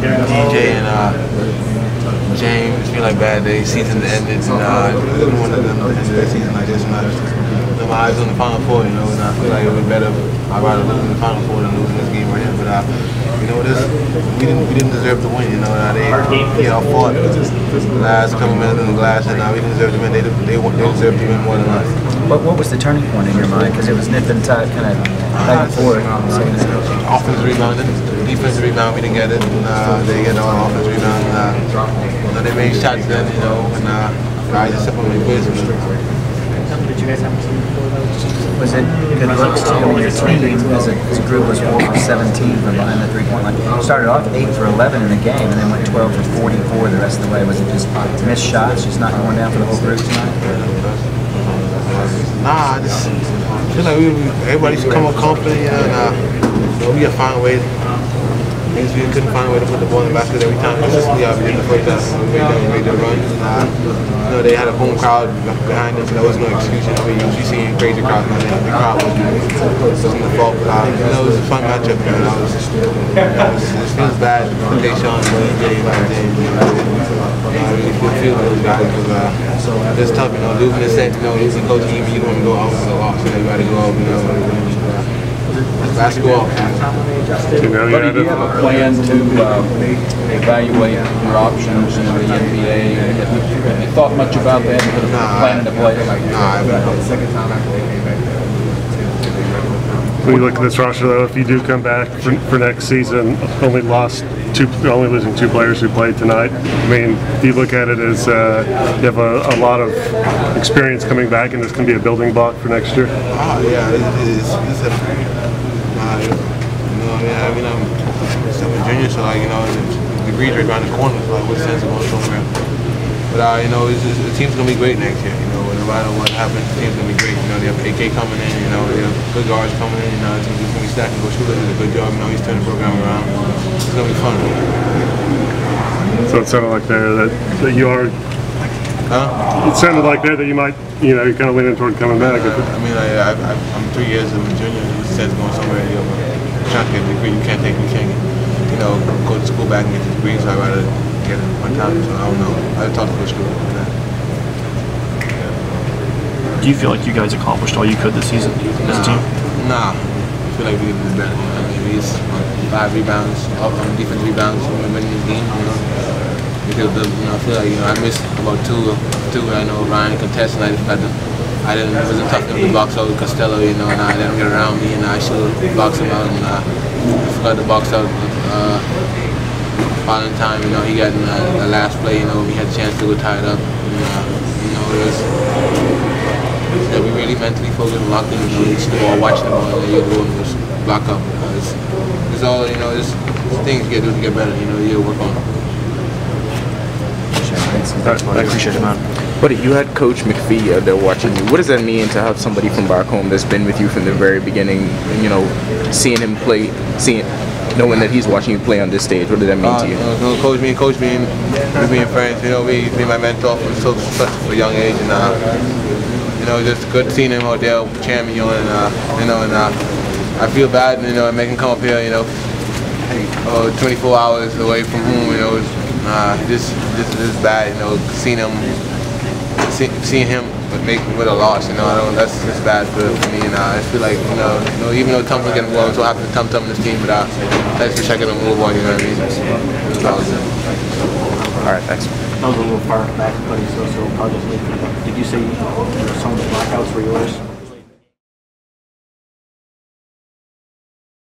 DJ and uh, James feel like bad day. Season ended, and uh, one of them end the season like this. And I just, my eyes on the Final Four, you know, and I feel like it would be better. I'd rather lose in the Final Four than losing this game right here. But uh, you know, this we didn't we didn't deserve to win. You know, uh, they you know fought the last couple minutes in the glass, and uh, we didn't deserve to win. They they, they deserved to win more than us. What, what was the turning point in your mind? Because it was nip and tuck, kind of back and forth. Offensive rebounding, defensive rebound, we didn't get it. And, uh, they get on offensive rebound. And, uh, you know, they made shots then, you know, and uh, I just simply quiz. Was it good looks mean, your team as a, as a group was 4 for 17 from behind the three point line. Started off 8 for 11 in the game and then went 12 for 44 the rest of the way. Was it just missed shots, just not going down for the whole group tonight? Nah, I just feel like we, everybody should come up know, and uh, you we find way. Means we couldn't find a way to put the ball in the basket every time. Consistently, uh, we did the first half. We made them, made them run. And, uh, you know, they had a home crowd behind them, so there was no excuse. You we usually see crazy crowds, but the crowd was wasn't the fault. Uh, you know, it was a fun matchup. You know, it, was, you know, it feels bad for TaShawn and DJ like they, you know, I really feel, feel those guys because uh, it's tough. You know, losing the set, you know, losing coach game, you don't want to go out for the loss. You you got to go out. You know. Basketball. You know, you Buddy, do you have a plan to uh, evaluate your options in the NBA? Have you, have you thought much about that? Put a plan into place? Nah, I haven't. When you look at this roster though, if you do come back for, for next season, only lost two, only losing two players who played tonight. I mean, you look at it as uh, you have a, a lot of experience coming back, and this can be a building block for next year? Oh yeah, it's, it's a, uh, you know, I mean, I'm still a junior, so like, you know, the degrees right around the corner, so like, what's the sense of going somewhere? But uh, you know, it's, it's, the team's gonna be great next year. You know, no matter what happens, the team's gonna be great. You know, they have AK coming in. You know, they have good guards coming in. You know, it's gonna be stacked. Coach Shula did a good job. You know, he's turning the program around. It's gonna be fun. So it sounded like there that, that you are. Huh? It sounded like there that you might, you know, you're kind of leaning toward coming back. I mean, I, I'm three years of a junior. It says going somewhere. You know, trying to get a degree, you can't take, you can't, you know, go to school back and get the degree. So I'd rather get it one time. So I don't know. I talked to Coach that. Do you feel like you guys accomplished all you could this season as a team? Nah, I feel like we could do better. I mean, we five rebounds, up on defense rebounds, we winning the game. You know, because the, you know, I feel like you know I missed about two, two. I know Ryan contested. I just got the, I didn't it wasn't tough enough to box out Costello. You know, and I didn't get around me, and I should box him out, and uh, I forgot to box out. Uh, time, you know, he got in the, the last play. You know, we had a chance to go tie it up. And, uh, you know, it was really mentally focused and locked in, you know, the ball, watching the ball, and then you go and just block up. You know, it's, it's all, you know, it's, it's things you gotta do to get better, you know, you gotta work on. I appreciate it, man. Buddy, you had Coach McPhee out there watching you. What does that mean to have somebody from back home that's been with you from the very beginning? You know, seeing him play, seeing, knowing that he's watching you play on this stage. What does that mean Uh, to you? you know, coach me and coach being, being friends, you know, we be my mentor from so such a young age, and uh, you know, just good seeing him out there chairman you, and uh, you know, and uh, I feel bad, you know, and make him come up here, you know, uh, 24 hours away from home, you know, it's, uh, just, this is bad, you know, seeing him, see, seeing him but make with a loss, you know, I don't, that's just bad for, for me, and uh, I feel like, you know, you know even though Tum's getting well, I'm so happy to Tum Tum this team, but uh, I just wish I could move on, you know what I mean? All right, thanks. That was a little far back, buddy, so, so apologies. Did you say you know, some of the blackouts were yours?